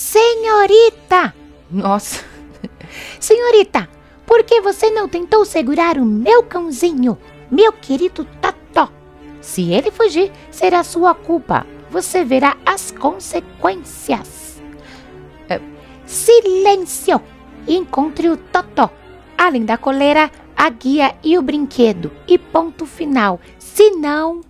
Senhorita! Nossa! Senhorita, por que você não tentou segurar o meu cãozinho, meu querido Totó? Se ele fugir, será sua culpa. Você verá as consequências. É, silêncio! Encontre o Totó. Além da coleira, a guia e o brinquedo. E ponto final. Se não,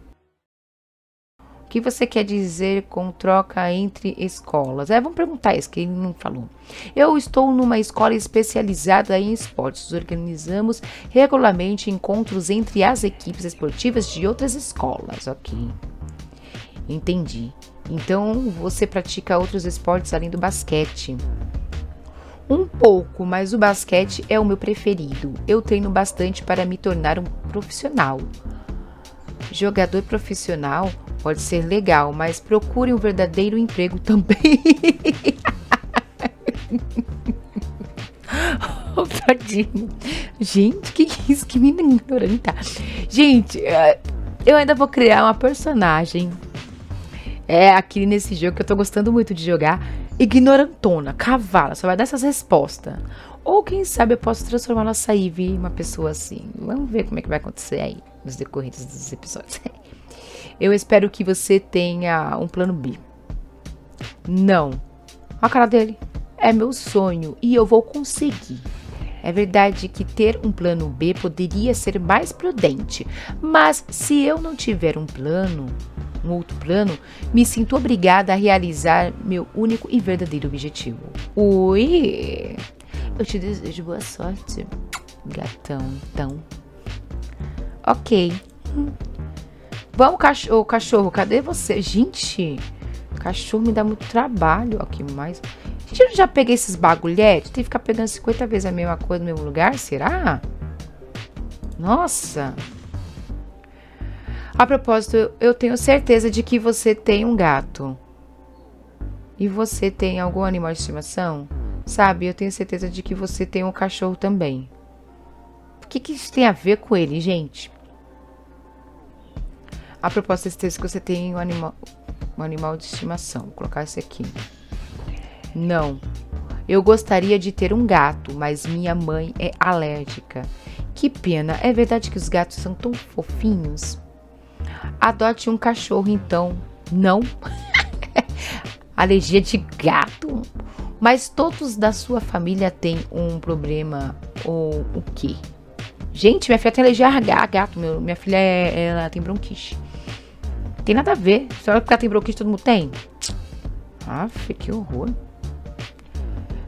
que você quer dizer com troca entre escolas? É, vamos perguntar isso, que ele não falou. Eu estou numa escola especializada em esportes. Organizamos regularmente encontros entre as equipes esportivas de outras escolas. Ok. Entendi. Então você pratica outros esportes além do basquete? Um pouco, mas o basquete é o meu preferido. Eu treino bastante para me tornar um profissional. Jogador profissional pode ser legal, mas procure um verdadeiro emprego também. tadinho. Gente, que isso? Que menina ignorante. Gente, é, eu ainda vou criar uma personagem. É aqui nesse jogo que eu tô gostando muito de jogar. Ignorantona, cavala, só vai dar essas respostas. Ou quem sabe eu posso transformar nossa Ivy em uma pessoa assim. Vamos ver como é que vai acontecer aí nos decorrentes dos episódios. Eu espero que você tenha um plano B. Não. A cara dele. É meu sonho e eu vou conseguir. É verdade que ter um plano B poderia ser mais prudente, mas se eu não tiver um plano, um outro plano, me sinto obrigada a realizar meu único e verdadeiro objetivo. Ui! Eu te desejo boa sorte, gatão, então. Ok. Vamos, cachorro, cachorro, cadê você? Gente, cachorro me dá muito trabalho aqui, mas... Gente, eu já peguei esses bagulhetes? Tem que ficar pegando 50 vezes a mesma coisa no mesmo lugar? Será? Nossa. A propósito, eu tenho certeza de que você tem um gato. E você tem algum animal de estimação? Sabe, eu tenho certeza de que você tem um cachorro também. O que, que isso tem a ver com ele, gente? A proposta desse texto que você tem um animal, um animal de estimação. Vou colocar esse aqui. Não. Eu gostaria de ter um gato, mas minha mãe é alérgica. Que pena. É verdade que os gatos são tão fofinhos? Adote um cachorro, então. Não. Alergia de gato. Mas todos da sua família têm um problema ou o quê? Gente, minha filha tem alergia a gato. Meu, minha filha é, ela tem bronquite. Tem nada a ver. Só porque ela tem bronquite todo mundo tem? Aff, que horror.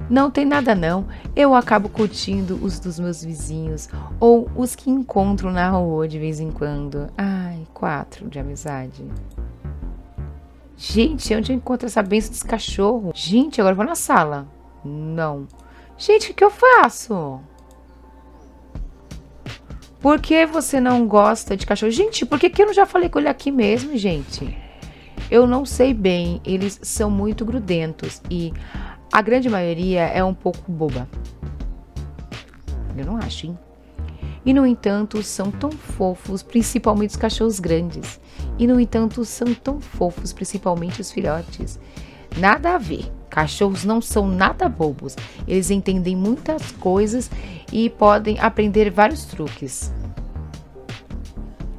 Não tem nada não. Eu acabo curtindo os dos meus vizinhos ou os que encontro na rua de vez em quando. Ai, quatro de amizade. Gente, onde eu encontro essa benção desse cachorro? Gente, agora eu vou na sala. Não. Gente, o que eu faço? Por que você não gosta de cachorro? Gente, por que, que eu não já falei com ele aqui mesmo, gente? Eu não sei bem, eles são muito grudentos e a grande maioria é um pouco boba. Eu não acho, hein? E no entanto, são tão fofos, principalmente os cachorros grandes. E no entanto, são tão fofos, principalmente os filhotes. Nada a ver. Cachorros não são nada bobos. Eles entendem muitas coisas e podem aprender vários truques.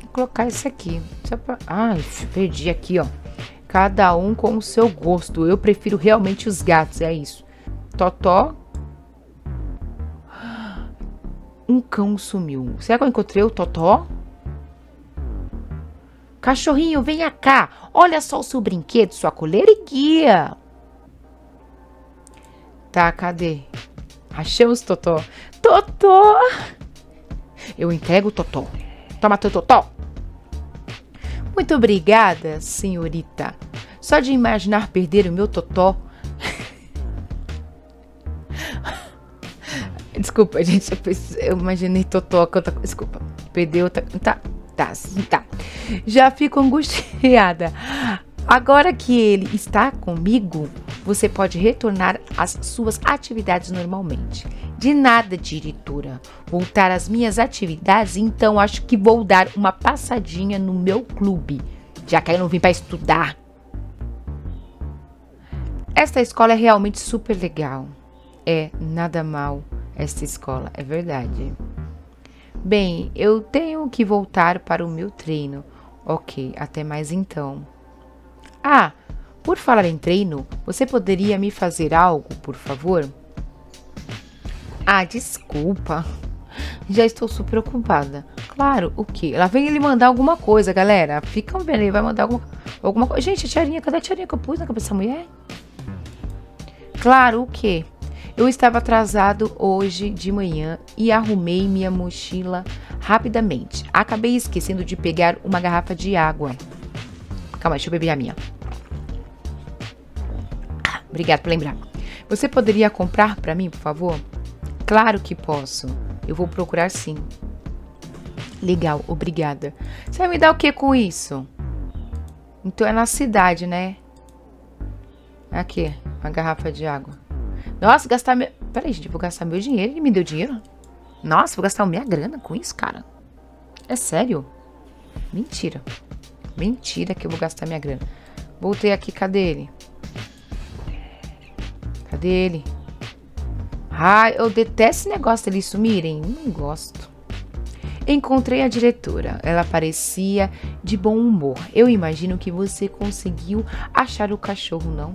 Vou colocar esse aqui. Pra... Ai, perdi aqui, ó. Cada um com o seu gosto. Eu prefiro realmente os gatos, é isso. Totó. Um cão sumiu. Será que eu encontrei o Totó? Cachorrinho, venha cá. Olha só o seu brinquedo, sua coleira e guia. Tá, cadê? Achamos Totó. Totó! Eu entrego o Totó. Toma teu Totó. Muito obrigada, senhorita. Só de imaginar perder o meu Totó. Desculpa, gente. Eu imaginei Totó. Desculpa. Perdeu. Tá, tá, tá, tá. Já fico angustiada. Agora que ele está comigo, você pode retornar às suas atividades normalmente. De nada, diretora. Voltar às minhas atividades, então acho que vou dar uma passadinha no meu clube, já que eu não vim para estudar. Esta escola é realmente super legal. É nada mal esta escola, é verdade. Bem, eu tenho que voltar para o meu treino. Ok, até mais então. Ah, por falar em treino, você poderia me fazer algo, por favor? Ah, desculpa. Já estou super ocupada. Claro, o quê? Ela vem ele mandar alguma coisa, galera. Ficam vendo, ele vai mandar alguma, alguma coisa. Gente, a tiarinha, cadê a tiarinha que eu pus na cabeça dessa mulher? Claro, o quê? Eu estava atrasado hoje de manhã e arrumei minha mochila rapidamente. Acabei esquecendo de pegar uma garrafa de água. Calma, deixa eu beber a minha. Obrigado por lembrar. Você poderia comprar para mim, por favor? Claro que posso. Eu vou procurar sim. Legal, obrigada. Você vai me dar o que com isso? Então é na cidade, né? Aqui, uma garrafa de água. Nossa, gastar meu. Peraí, gente, vou gastar meu dinheiro. Ele me deu dinheiro? Nossa, vou gastar minha grana com isso, cara. É sério? Mentira. Mentira que eu vou gastar minha grana. Voltei aqui, cadê ele? Cadê ele? Ai, eu detesto esse negócio deles sumirem. Não gosto. Encontrei a diretora. Ela parecia de bom humor. Eu imagino que você conseguiu achar o cachorro, não?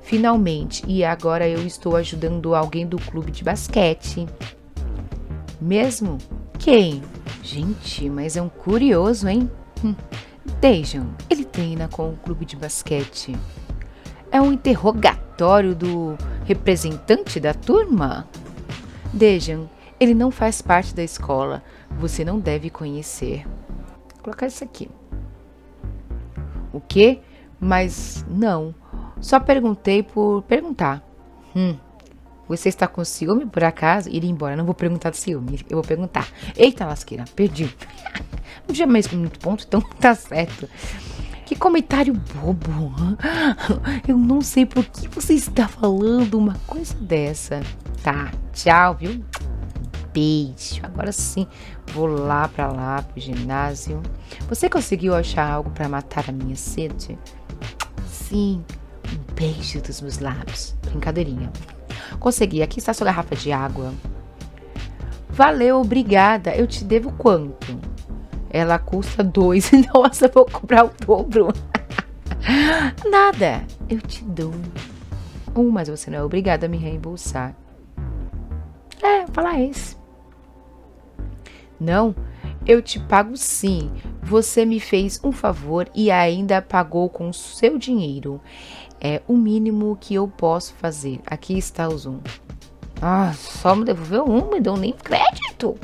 Finalmente, e agora eu estou ajudando alguém do clube de basquete. Mesmo? Quem? Gente, mas é um curioso, hein? Hum. Dejan, ele treina com o clube de basquete. É um interrogatório do representante da turma? Dejan, ele não faz parte da escola. Você não deve conhecer. Vou colocar isso aqui. O quê? Mas não. Só perguntei por perguntar. Hum. Você está com ciúme por acaso? Ir embora. Não vou perguntar do ciúme. Eu vou perguntar. Eita lasqueira, perdi. Não tinha mais muito ponto, então tá certo. Que comentário bobo. Eu não sei por que você está falando uma coisa dessa. Tá, tchau, viu? Beijo. Agora sim, vou lá pra lá pro ginásio. Você conseguiu achar algo para matar a minha sede? Sim, um beijo dos meus lábios. Brincadeirinha. Consegui. Aqui está sua garrafa de água. Valeu, obrigada. Eu te devo quanto? Ela custa dois. Nossa, vou comprar o dobro. Nada. Eu te dou um, mas você não é obrigada a me reembolsar. É, falar esse. Não, eu te pago sim. Você me fez um favor e ainda pagou com seu dinheiro. É o mínimo que eu posso fazer. Aqui está o Zoom. Ah, só me devolveu um, me deu nem crédito.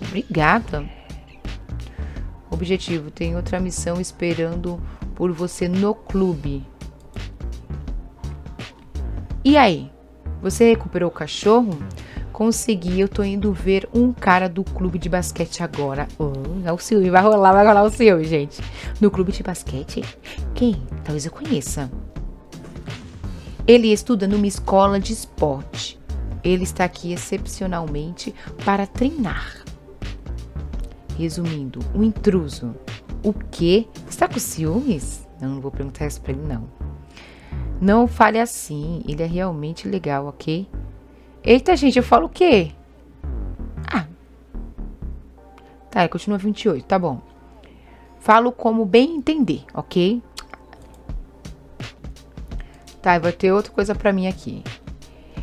Obrigada. Objetivo: tem outra missão esperando por você no clube. E aí? Você recuperou o cachorro? Consegui, eu tô indo ver um cara do clube de basquete agora. Oh, é o Silvio, vai rolar, vai rolar o Silvio, gente. No clube de basquete? Quem? Talvez eu conheça. Ele estuda numa escola de esporte. Ele está aqui excepcionalmente para treinar. Resumindo, o um intruso. O quê? Está com ciúmes? Não, não vou perguntar isso para ele, não. Não fale assim, ele é realmente legal, ok? Eita, gente, eu falo o quê? Ah. Tá, continua 28, tá bom. Falo como bem entender, ok? Tá, vai ter outra coisa para mim aqui.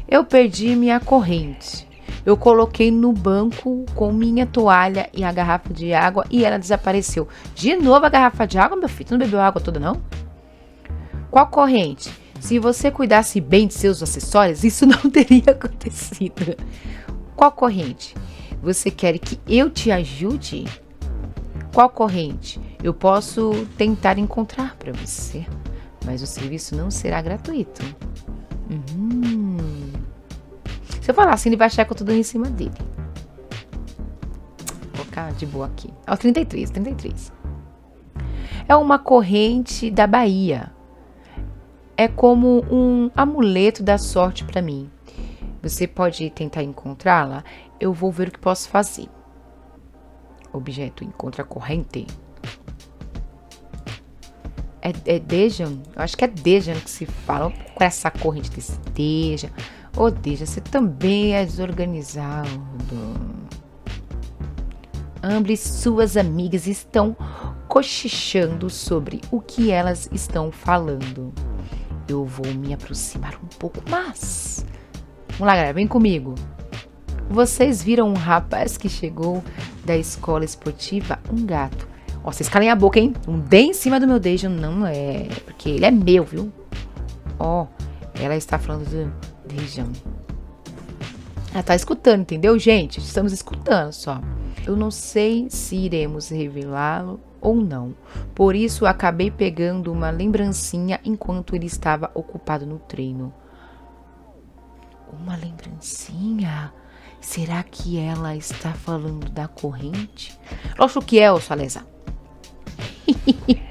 Eu perdi minha corrente. Eu coloquei no banco com minha toalha e a garrafa de água e ela desapareceu. De novo a garrafa de água, meu filho? Tu não bebeu água toda, não? Qual corrente? Se você cuidasse bem de seus acessórios, isso não teria acontecido. Qual corrente? Você quer que eu te ajude? Qual corrente? Eu posso tentar encontrar para você mas o serviço não será gratuito. Uhum. Se eu falar assim, ele vai achar que eu tô dando em cima dele. Vou colocar de boa aqui. É o 33, 33. É uma corrente da Bahia. É como um amuleto da sorte para mim. Você pode tentar encontrá-la? Eu vou ver o que posso fazer. Objeto encontra corrente. É, é Dejan? Eu acho que é Dejan que se fala. Com essa corrente desse Dejan. Você também é desorganizado. Ambre e suas amigas estão cochichando sobre o que elas estão falando. Eu vou me aproximar um pouco mais. Vamos lá, galera, vem comigo. Vocês viram um rapaz que chegou da escola esportiva? Um gato. Ó, vocês calem a boca, hein? Um D em cima do meu Dejan não é. Porque ele é meu, viu? Ó, ela está falando do Dejan. Ela tá escutando, entendeu, gente? Estamos escutando só. Eu não sei se iremos revelá-lo ou não. Por isso, acabei pegando uma lembrancinha enquanto ele estava ocupado no treino. Uma lembrancinha? Será que ela está falando da corrente? Lógico que é, ô Salesa.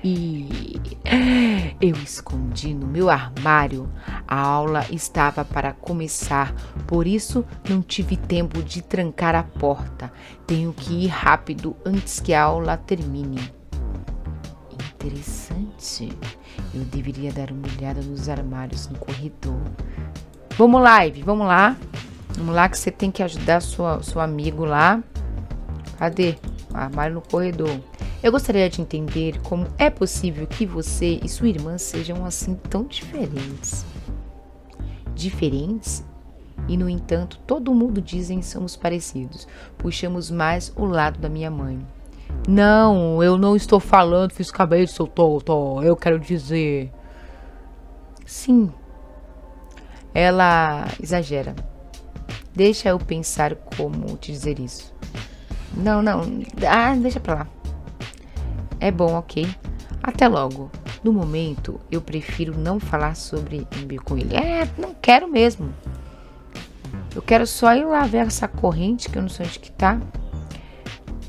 Eu escondi no meu armário. A aula estava para começar, por isso não tive tempo de trancar a porta. Tenho que ir rápido antes que a aula termine. Interessante. Eu deveria dar uma olhada nos armários no corredor. Vamos lá, Ivy, vamos lá. Vamos lá que você tem que ajudar sua, seu amigo lá. Cadê? Armário no corredor. Eu gostaria de entender como é possível que você e sua irmã sejam assim tão diferentes. Diferentes? E no entanto, todo mundo dizem que somos parecidos. Puxamos mais o lado da minha mãe. Não, eu não estou falando, cabelo, sou tô, eu quero dizer. Sim. Ela exagera. Deixa eu pensar como te dizer isso. Não, não. Ah, deixa pra lá. É bom, ok. Até logo. No momento, eu prefiro não falar sobre Ember com ele. É, não quero mesmo. Eu quero só ir lá ver essa corrente que eu não sei onde que tá.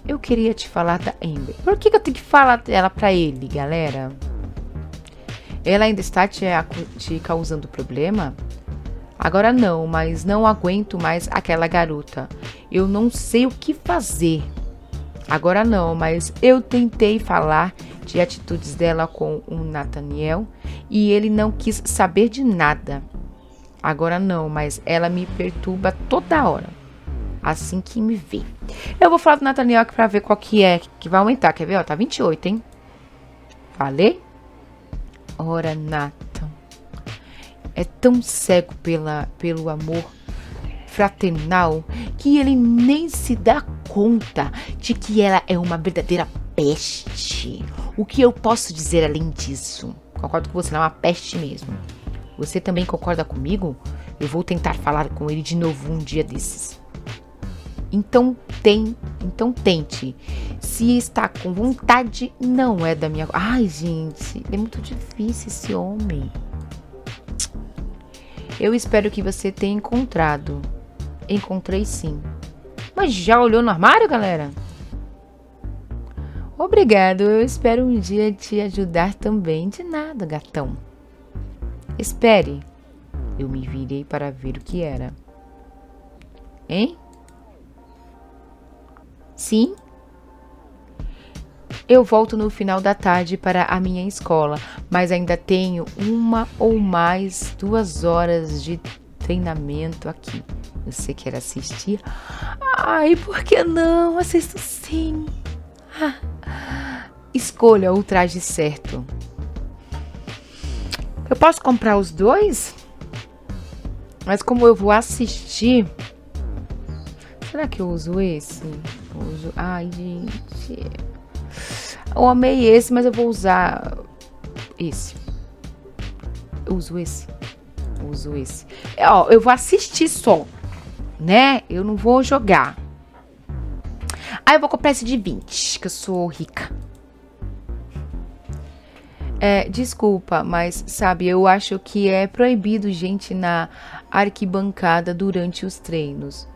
Eu queria te falar da Ember. Por que, que eu tenho que falar dela pra ele, galera? Ela ainda está te, te causando problema? Agora não, mas não aguento mais aquela garota. Eu não sei o que fazer. Agora não, mas eu tentei falar de atitudes dela com o Nathaniel e ele não quis saber de nada. Agora não, mas ela me perturba toda hora. Assim que me vê. Eu vou falar do Nathaniel aqui pra ver qual que é, que vai aumentar. Quer ver? Ó, tá 28, hein? Falei? Ora, Nath é tão cego pela, pelo amor fraternal que ele nem se dá conta de que ela é uma verdadeira peste. O que eu posso dizer além disso? Concordo com você, ela é uma peste mesmo. Você também concorda comigo? Eu vou tentar falar com ele de novo um dia desses. Então tem, então tente. Se está com vontade, não é da minha. Ai, gente, é muito difícil esse homem. Eu espero que você tenha encontrado. Encontrei sim. Mas já olhou no armário, galera? Obrigado, eu espero um dia te ajudar também. De nada, gatão. Espere. Eu me virei para ver o que era. Hein? Sim? Eu volto no final da tarde para a minha escola, mas ainda tenho uma ou mais duas horas de treinamento aqui. Você quer assistir? Ai, por que não? Assisto sim. Ah, escolha o traje certo. Eu posso comprar os dois? Mas como eu vou assistir. Será que eu uso esse? Eu uso. Ai, gente. Eu amei esse, mas eu vou usar esse. Eu uso esse. Uso esse. Ó, eu vou assistir só, né? Eu não vou jogar. Aí eu vou comprar esse de 20, que eu sou rica. É, desculpa, mas sabe, eu acho que é proibido gente na arquibancada durante os treinos.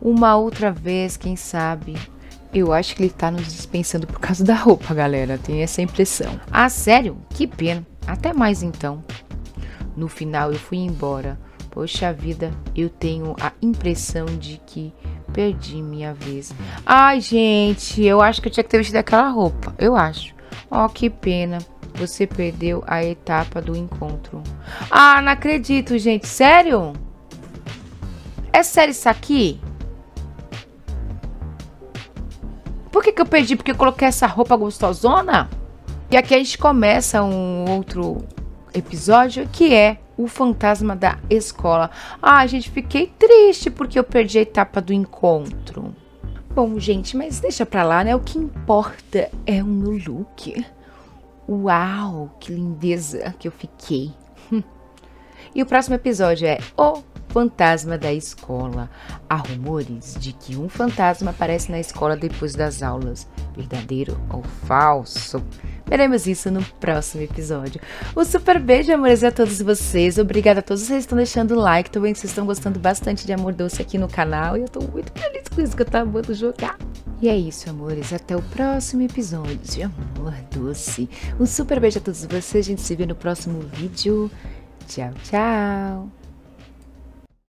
Uma outra vez, quem sabe. Eu acho que ele tá nos dispensando por causa da roupa, galera. Tem essa impressão. Ah, sério? Que pena. Até mais então. No final eu fui embora. Poxa vida, eu tenho a impressão de que perdi minha vez. Ai, gente, eu acho que eu tinha que ter vestido aquela roupa. Eu acho. Oh, que pena. Você perdeu a etapa do encontro. Ah, não acredito, gente. Sério? É sério isso aqui? Por que, que eu perdi? Porque eu coloquei essa roupa gostosona? E aqui a gente começa um outro episódio que é o fantasma da escola. Ah, gente, fiquei triste porque eu perdi a etapa do encontro. Bom, gente, mas deixa pra lá, né? O que importa é o meu look. Uau, que lindeza que eu fiquei. E o próximo episódio é O Fantasma da Escola. Há rumores de que um fantasma aparece na escola depois das aulas. Verdadeiro ou falso? Veremos isso no próximo episódio. Um super beijo, amores, a todos vocês. Obrigada a todos vocês que estão deixando like. Que vocês estão gostando bastante de Amor Doce aqui no canal. E eu tô muito feliz com isso que eu tô amando jogar. E é isso, amores. Até o próximo episódio de Amor Doce. Um super beijo a todos vocês. A gente se vê no próximo vídeo. Tchau, tchau.